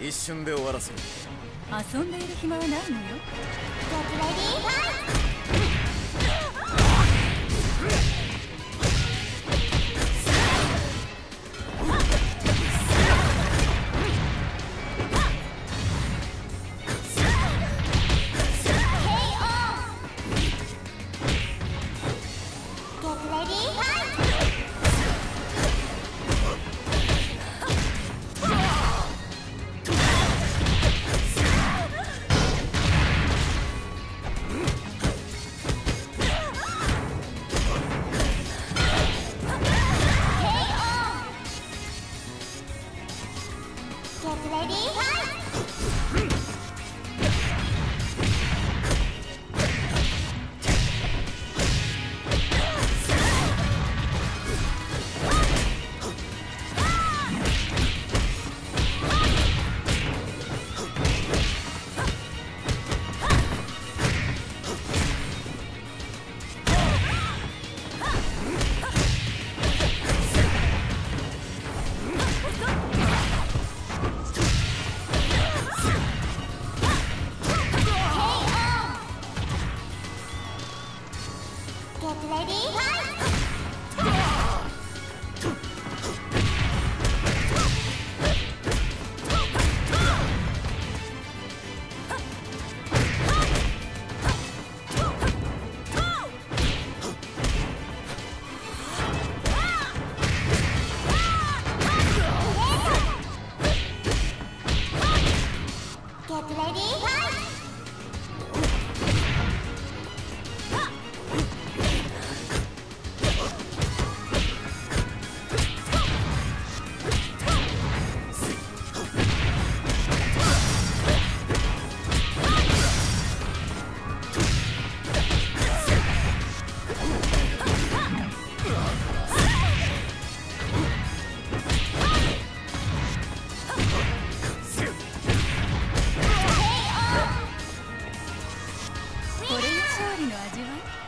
一瞬で終わらせる。遊んでいる暇はないのよ ready, Get ready! Get ready, fight! の味わい